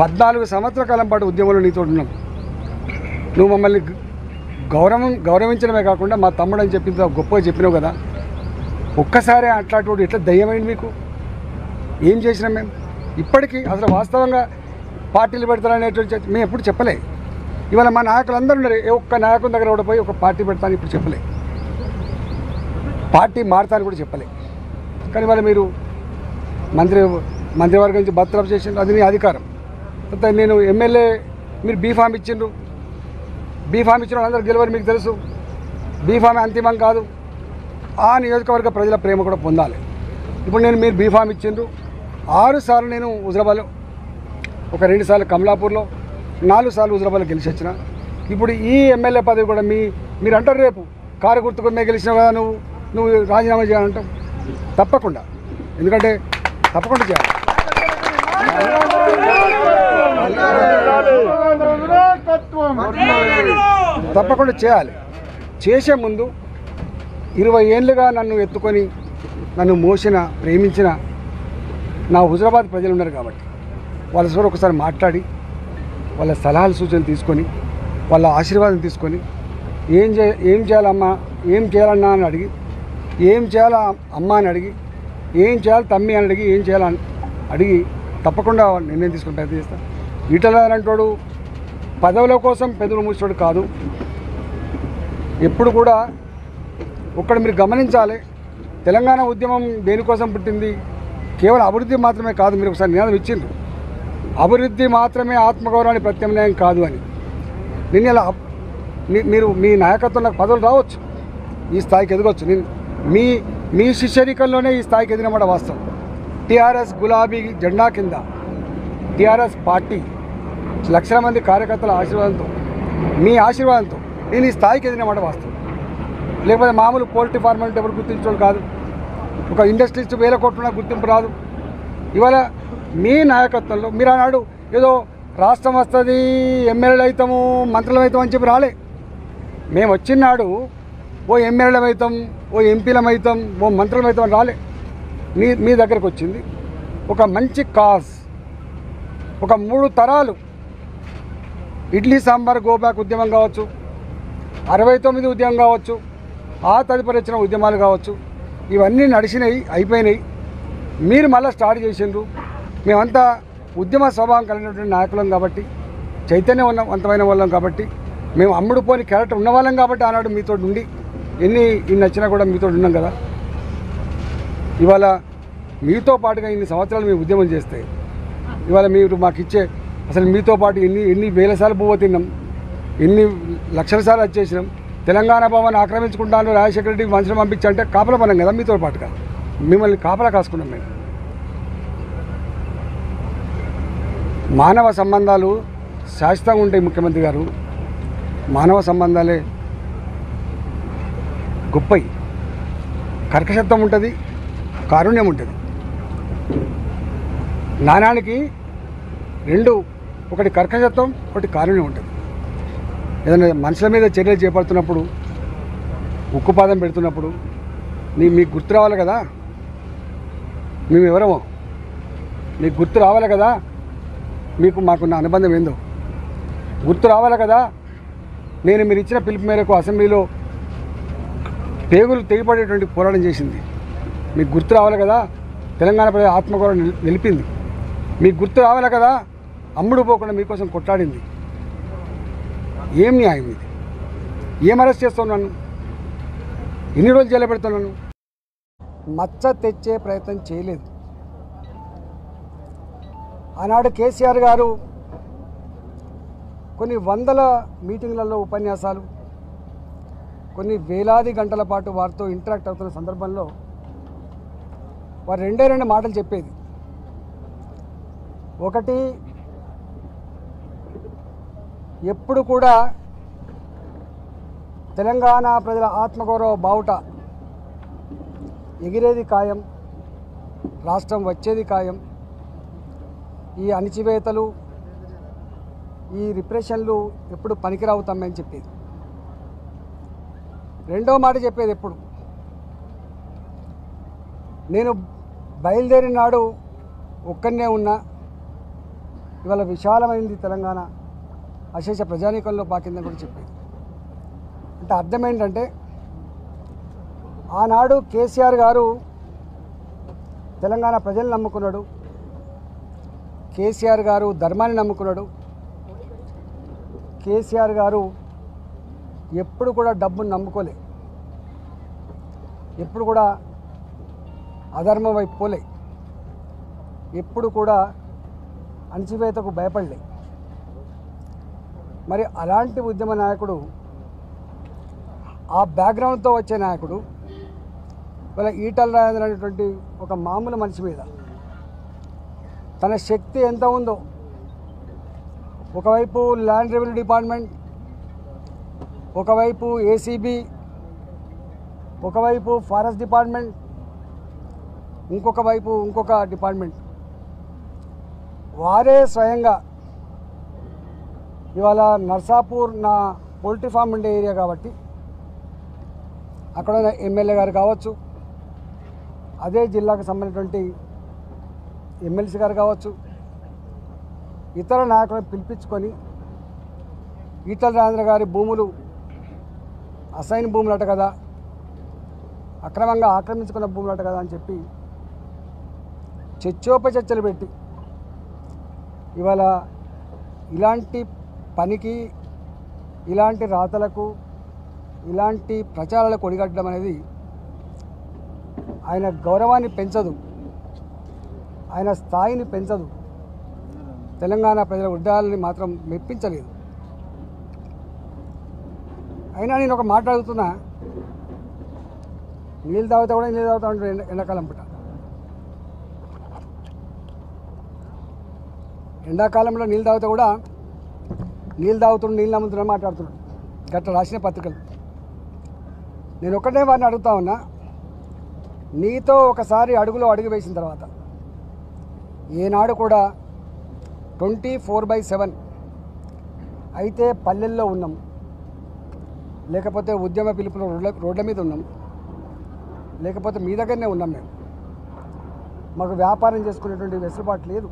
పద్నాలుగు సంవత్సరాల కాలం పాటు ఉద్యమంలో నీతో ఉన్నాం. నువ్వు మమ్మల్ని గౌరవం గౌరవించడమే కాకుండా మా తమ్ముడు అని చెప్పిన గొప్పగా చెప్పినావు కదా. ఒక్కసారి అట్లాంటి ఎట్లా దయ్యమైంది మీకు? ఏం చేసినాం మేము? ఇప్పటికీ అసలు వాస్తవంగా పార్టీలు పెడతారనేటువంటి మేము ఎప్పుడు చెప్పలే. ఇవాళ మా నాయకులు అందరూ ఉన్నారు. ఏ ఒక్క నాయకుని దగ్గర కూడా పోయి ఒక పార్టీ పెడతాను ఇప్పుడు చెప్పలే. పార్టీ మారుతాను కూడా చెప్పలే. కానీ ఇవాళ మీరు మంత్రి మంత్రివర్గం నుంచి బర్తరఫ్ చేసిన అది నీ అధికారం. నేను ఎమ్మెల్యే మీరు బీఫామ్ ఇచ్చిండ్రు. బీఫామ్ ఇచ్చిన వాళ్ళందరూ గెలవని మీకు తెలుసు. బీఫామ్ అంతిమం కాదు. ఆ నియోజకవర్గ ప్రజల ప్రేమ కూడా పొందాలి. ఇప్పుడు నేను మీరు బీఫామ్ ఇచ్చిండ్రు. ఆరు సార్లు నేను హుజరాబాద్లో ఒక రెండు సార్లు కమలాపూర్లో నాలుగు సార్లు హుజరాబాద్లో గెలిచి వచ్చిన. ఇప్పుడు ఈ ఎమ్మెల్యే పదవి కూడా మీ మీరు అంటారు రేపు కారు గుర్తుకునే గెలిచినావు కదా నువ్వు నువ్వు రాజీనామా చేయాలంటావు. తప్పకుండా. ఎందుకంటే తప్పకుండా చేయాలి. తప్పకుండా చేయాలి. చేసే ముందు ఇరవై ఏళ్ళుగా నన్ను ఎత్తుకొని నన్ను మోసిన ప్రేమించిన నా హుజరాబాద్ ప్రజలు ఉన్నారు కాబట్టి వాళ్ళ సార్ ఒకసారి మాట్లాడి వాళ్ళ సలహాలు సూచనలు తీసుకొని వాళ్ళ ఆశీర్వాదం తీసుకొని ఏం చే ఏం చేయాలమ్మా ఏం చేయాలన్నా అని అడిగి ఏం చేయాలా అమ్మ అని అడిగి ఏం చేయాలి తమ్మి అని అడిగి ఏం చేయాలని అడిగి తప్పకుండా నిర్ణయం తీసుకుని ప్రయత్నం చేస్తాను ఈటల అంటాడు పదవుల కోసం పెదవులు మూసాడు కాదు. ఎప్పుడు కూడా ఒక్కడ మీరు గమనించాలి తెలంగాణ ఉద్యమం దేనికోసం పుట్టింది? కేవలం అభివృద్ధి మాత్రమే కాదు మీరు ఒకసారి నినాదం ఇచ్చింది అభివృద్ధి మాత్రమే ఆత్మగౌరవానికి ప్రత్యామ్నాయం కాదు అని. నేను ఇలా అప్- మీ- మీరు మీ నాయకత్వం నాకు పదవులు రావచ్చు. ఈ స్థాయికి ఎదగవచ్చు నేను మీ మీ శిష్యరికంలోనే ఈ స్థాయికి ఎదిగినమాట వాస్తవం. టీఆర్ఎస్ గులాబీ జెండా కింద టీఆర్ఎస్ పార్టీ లక్షల మంది కార్యకర్తల ఆశీర్వాదంతో మీ ఆశీర్వాదంతో నేను ఈ స్థాయికి ఎదిగినమాట వాస్తవం. లేకపోతే మామూలు పోల్ట్రీ ఫార్మాలిటీ ఎవరు గుర్తించడం కాదు. ఒక ఇండస్ట్రీస్ వేల కోట్ల గుర్తింపు రాదు. ఇవాళ మీ నాయకత్వంలో మీరు ఆనాడు ఏదో రాష్ట్రం వస్తుంది ఎమ్మెల్యేలు అవుతాము మంత్రులు అవుతాం అని చెప్పి రాలే. మేము వచ్చినాడు ఓ ఎమ్మెల్యేలం అవుతాం ఓ ఎంపీలం అవుతాం ఓ మంత్రులం అవుతాం అని రాలే. మీ మీ దగ్గరకు వచ్చింది. ఒక మంచి కాజ్ ఒక మూడు తరాలు ఇడ్లీ సాంబార్ గోబ్యాక్ ఉద్యమం కావచ్చు. అరవై తొమ్మిది ఉద్యమం కావచ్చు. ఆ తదుపరి వచ్చిన ఉద్యమాలు కావచ్చు. ఇవన్నీ నడిచినాయి అయిపోయినాయి. మీరు మళ్ళీ స్టార్ట్ చేసిండ్రు. మేమంతా ఉద్యమ స్వభావం కలిగినటువంటి నాయకులం కాబట్టి చైతన్యవంతమైన వాళ్ళం కాబట్టి మేము అమ్ముడు పోని క్యారెక్టర్ ఉన్నవాళ్ళం కాబట్టి ఆనాడు మీతో ఉండి ఎన్ని ఇన్ని వచ్చినా కూడా మీతో ఉన్నాం కదా. ఇవాళ మీతో పాటుగా ఇన్ని సంవత్సరాలు మేము ఉద్యమం చేస్తే ఇవాళ మీరు మాకు ఇచ్చే అసలు మీతో పాటు ఎన్ని ఎన్ని వేల సార్లు పువ్వు తిన్నాం ఎన్ని లక్షల సార్లు వచ్చేసినాం తెలంగాణ భవన్ ఆక్రమించుకుంటాను రాజశేఖర రెడ్డికి మనుషులు పంపించంటే కాపల పనం కదా మీతో పాటుగా. మిమ్మల్ని కాపలా కాసుకున్నాం మేము. మానవ సంబంధాలు శాశ్వతంగా ఉంటాయి ముఖ్యమంత్రి గారు. మానవ సంబంధాలే గొప్పయి. కర్కశత్వం ఉంటుంది కారుణ్యం ఉంటుంది. నాణానికి రెండు ఒకటి కర్కశత్వం ఒకటి కారుణ్యం ఉంటుంది. ఏదైనా మనుషుల మీద చర్యలు చేపడుతున్నప్పుడు ఉక్కుపాదం పెడుతున్నప్పుడు నీ మీకు గుర్తు రావాలి కదా? మేము ఎవరమో? మీకు గుర్తు రావాలి కదా? మీకు మాకున్న అనుబంధం ఏందో? గుర్తు రావాలి కదా? నేను మీరు ఇచ్చిన పిలుపు మేరకు అసెంబ్లీలో పేగులు తెగిపడేటువంటి పోరాటం చేసింది. మీకు గుర్తు రావాలి కదా? తెలంగాణ ప్రజల ఆత్మగౌరవం నిలిపింది. మీకు గుర్తు రావాలి కదా? అమ్ముడు పోకుండా మీకోసం కొట్లాడింది. ఏం న్యాయం ఇది? ఏం అరెస్ట్ చేస్తున్నాను ఎన్ని రోజులు జైలు పెడుతున్నాను మచ్చ తెచ్చే ప్రయత్నం చేయలేదు. ఆనాడు కేసీఆర్ గారు కొన్ని వందల మీటింగ్లలో ఉపన్యాసాలు కొన్ని వేలాది గంటల పాటు వారితో ఇంటరాక్ట్ అవుతున్న సందర్భంలో వారు రెండే రెండు మాటలు చెప్పేది. ఒకటి ఎప్పుడు కూడా తెలంగాణ ప్రజల ఆత్మగౌరవ బావుట ఎగిరేది ఖాయం రాష్ట్రం వచ్చేది ఖాయం. ఈ అణిచివేతలు ఈ రిప్రెషన్లు ఎప్పుడు పనికిరావు తమ్మని చెప్పేది. రెండో మాట చెప్పేది ఎప్పుడు? నేను బయలుదేరిన నాడు ఒక్కనే ఉన్నా ఇవాళ విశాలమైంది తెలంగాణ. అశేష ప్రజానీకంలో పాకిందని కూడా చెప్పింది అంటే అర్థం ఏంటంటే ఆనాడు కేసీఆర్ గారు తెలంగాణ ప్రజల్ని నమ్ముకున్నాడు కేసీఆర్ గారు ధర్మాన్ని నమ్ముకున్నాడు కేసీఆర్ గారు ఎప్పుడు కూడా డబ్బును నమ్ముకోలే ఎప్పుడు కూడా అధర్మం వైపు పోలే ఎప్పుడు కూడా అణచివేతకు భయపడలే. మరి అలాంటి ఉద్యమ నాయకుడు ఆ బ్యాక్గ్రౌండ్తో వచ్చే నాయకుడు ఇవాళ ఈటల రాజేంద్ర అనేటువంటి ఒక మామూలు మనిషి మీద తన శక్తి ఎంత ఉందో ఒకవైపు ల్యాండ్ రెవెన్యూ డిపార్ట్మెంట్ ఒకవైపు ఏసీబీ ఒకవైపు ఫారెస్ట్ డిపార్ట్మెంట్ ఇంకొక వైపు ఇంకొక డిపార్ట్మెంట్ వారే స్వయంగా ఇవాళ నర్సాపూర్ నా పోల్ట్రీ ఫామ్ ఉండే ఏరియా కాబట్టి అక్కడ ఎమ్మెల్యే గారు కావచ్చు అదే జిల్లాకు సంబంధించినటువంటి ఎమ్మెల్సీ గారు కావచ్చు ఇతర నాయకులను పిలిపించుకొని ఈటల రాజేంద్ర గారి భూములు అసైన్ భూములు అట కదా అక్రమంగా ఆక్రమించుకున్న భూములు అట కదా అని చెప్పి చర్చోపచర్చలు పెట్టి ఇవాళ ఇలాంటి పనికి ఇలాంటి రాతలకు ఇలాంటి ప్రచారాలకు ఒడిగట్టడం అనేది ఆయన గౌరవాన్ని పెంచదు. ఆయన స్థాయిని పెంచదు. తెలంగాణ ప్రజల ఉద్యోగాలని మాత్రం మెప్పించలేదు. అయినా నేను ఒక మాట్లాడుతున్నా నీళ్ళు తాగుతా కూడా నీళ్ళు తాగుతా ఉంటాడు ఎండ ఎండాకాలం పూట ఎండాకాలంలో నీళ్ళు తాగుతా కూడా నీళ్ళు తాగుతుండు నీళ్ళు నమ్ముతున్నా మాట్లాడుతున్నాడు. గట్ల రాసిన పత్రికలు. నేను ఒక్కటే వారిని అడుగుతా ఉన్నా నీతో ఒకసారి అడుగులో అడుగు వేసిన తర్వాత ఏనాడు కూడా ట్వంటీ ఫోర్ బై సెవెన్ అయితే పల్లెల్లో ఉన్నాం. లేకపోతే ఉద్యమ పిలుపులో రోడ్ల రోడ్ల మీద ఉన్నాం. లేకపోతే మీ దగ్గరనే ఉన్నాం మేము. మాకు వ్యాపారం చేసుకునేటువంటి వెసులుబాటు లేదు.